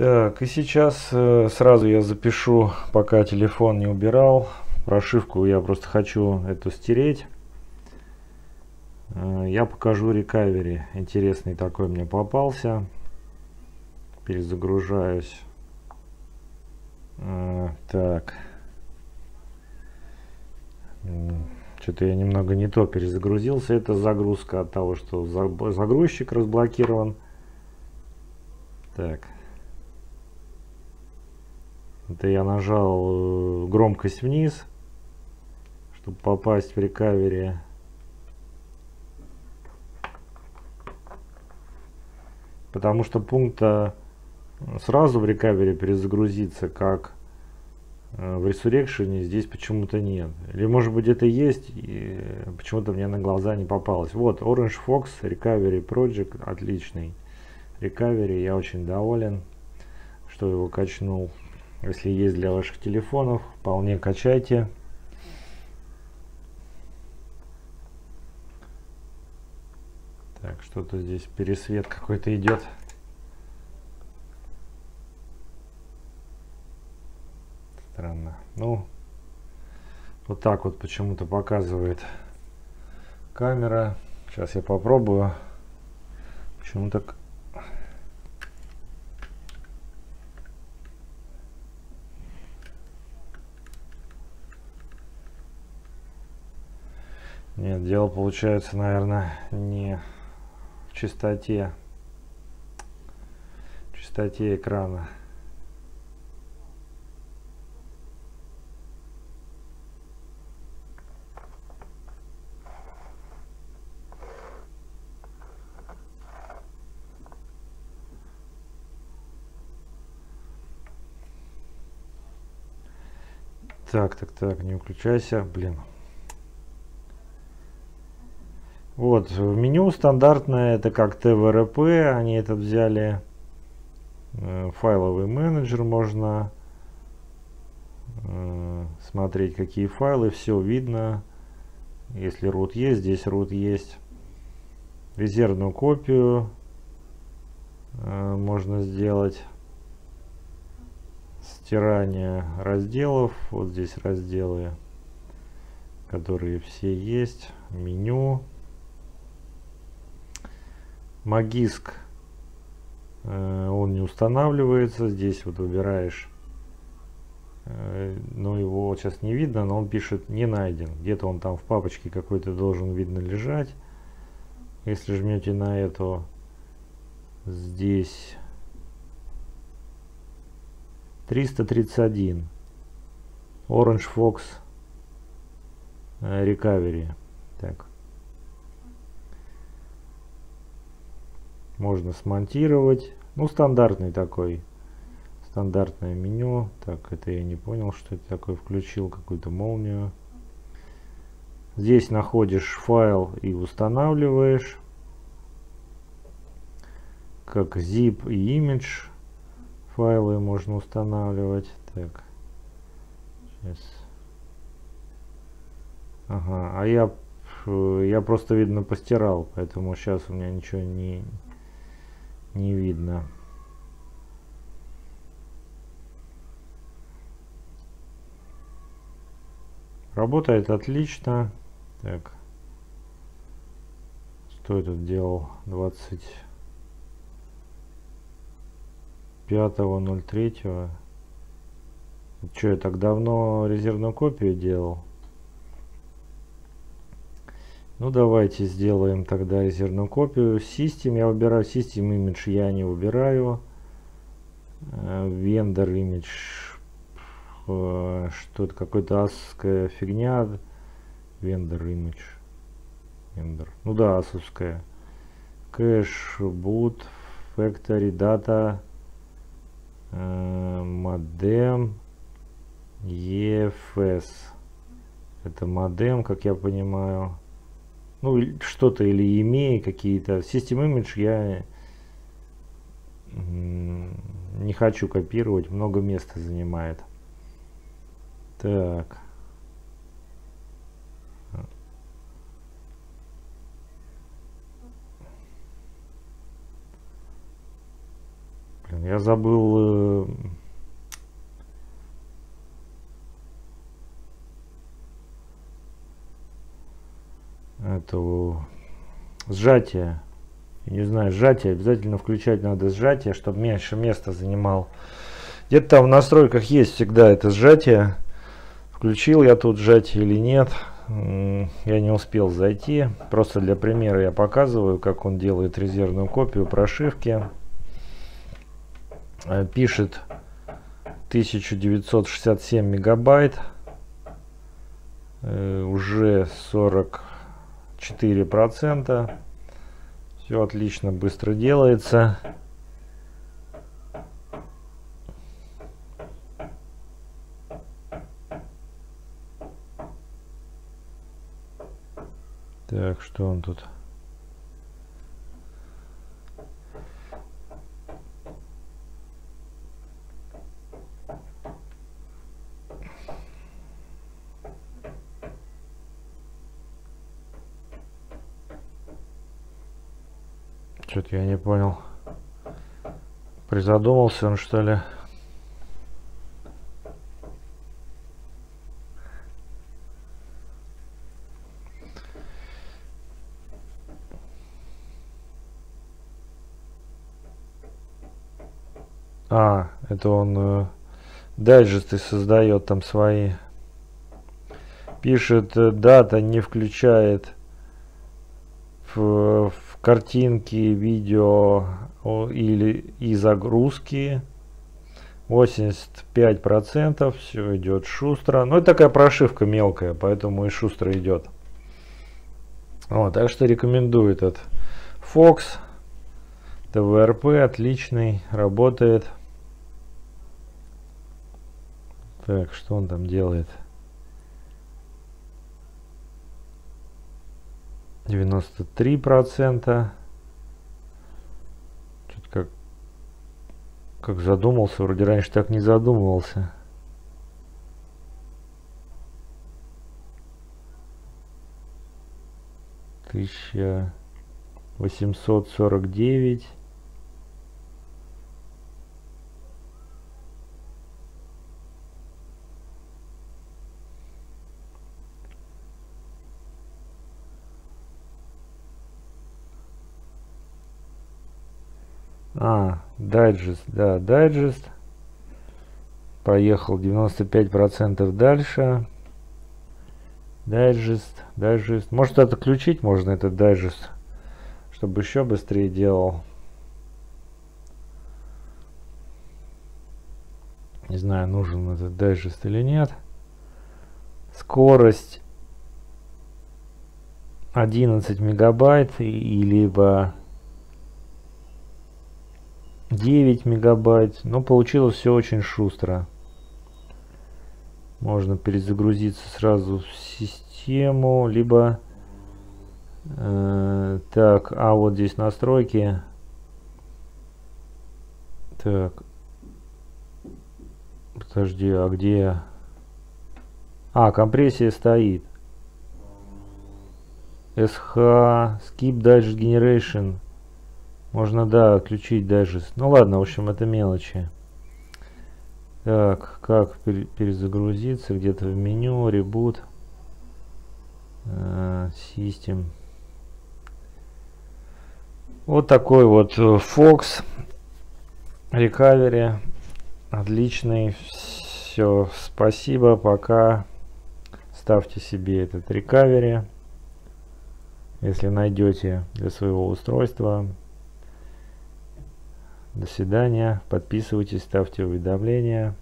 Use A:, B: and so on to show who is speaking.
A: Так, и сейчас э, сразу я запишу, пока телефон не убирал. Прошивку я просто хочу эту стереть. Э, я покажу рекавери. Интересный такой мне попался. Перезагружаюсь. Э, так. Что-то я немного не то перезагрузился. Это загрузка от того, что загрузчик разблокирован. Так. Это я нажал э, громкость вниз, чтобы попасть в рекавери. Потому что пункта сразу в рекавери перезагрузиться, как э, в Resurrection здесь почему-то нет. Или может быть это есть, и почему-то мне на глаза не попалось. Вот, Orange Fox Recovery Project, отличный. Recovery, я очень доволен, что его качнул. Если есть для ваших телефонов, вполне качайте. Так, что-то здесь пересвет какой-то идет. Странно. Ну, вот так вот почему-то показывает камера. Сейчас я попробую. Почему-то Нет, дело получается, наверное, не в чистоте, в чистоте экрана. Так, так, так, не включайся, блин. Вот, в меню стандартное, это как ТВРП, они это взяли. Э, файловый менеджер можно э, смотреть, какие файлы, все видно. Если root есть, здесь root есть. Резервную копию э, можно сделать. Стирание разделов, вот здесь разделы, которые все есть. Меню. Магиск, э, он не устанавливается. Здесь вот выбираешь, э, но его сейчас не видно, но он пишет не найден. Где-то он там в папочке какой-то должен видно лежать. Если жмете на эту, здесь 331 Orange Fox э, Recovery. Так. Можно смонтировать. Ну, стандартный такой. Стандартное меню. Так, это я не понял, что это такое. Включил какую-то молнию. Здесь находишь файл и устанавливаешь. Как zip и image файлы можно устанавливать. Так. Сейчас. Ага, а я я просто видно постирал, поэтому сейчас у меня ничего не не видно. Работает отлично. Так. Что я тут делал? 25.03. Что, я так давно резервную копию делал? Ну давайте сделаем тогда резервную копию. System я выбираю. System Image я не выбираю. Vendor Image. Э, что это какой-то асская фигня. Vendor Image. Vendor. Ну да, асовская. Кэш, boot, factory, data, модем, EFS. Это модем, как я понимаю ну, что-то или имея какие-то. System Image я не хочу копировать, много места занимает. Так. Блин, я забыл... этого сжатия. Не знаю, сжатие. Обязательно включать надо сжатие, чтобы меньше места занимал. Где-то там в настройках есть всегда это сжатие. Включил я тут сжатие или нет. Я не успел зайти. Просто для примера я показываю, как он делает резервную копию прошивки. Э, пишет 1967 мегабайт. Э, уже 40 4 процента Все отлично, быстро делается. Так, что он тут? Что-то я не понял. Призадумался он, что ли? А, это он э, дайджесты создает там свои. Пишет, э, дата не включает в, в картинки, видео или и загрузки. 85% все идет шустро. Ну, это такая прошивка мелкая, поэтому и шустро идет. Вот, так что рекомендую этот Fox. ТВРП отличный, работает. Так, что он там делает? 93 процента. Как, как задумался, вроде раньше так не задумывался. Тысяча восемьсот сорок девять. А, дайджест, да, дайджест. Поехал 95% дальше. Дайджест, дайджест. Может отключить можно этот дайджест, чтобы еще быстрее делал. Не знаю, нужен этот дайджест или нет. Скорость 11 мегабайт и либо 9 мегабайт. Но получилось все очень шустро. Можно перезагрузиться сразу в систему, либо... Э, так, а вот здесь настройки. Так. Подожди, а где... А, компрессия стоит. SH, Skip Digest Generation. Можно, да, отключить даже. Ну ладно, в общем, это мелочи. Так, как перезагрузиться? Где-то в меню, ребут. Систем. Вот такой вот э, Fox Recovery. Отличный. Все, спасибо, пока. Ставьте себе этот Recovery. Если найдете для своего устройства. До свидания. Подписывайтесь, ставьте уведомления.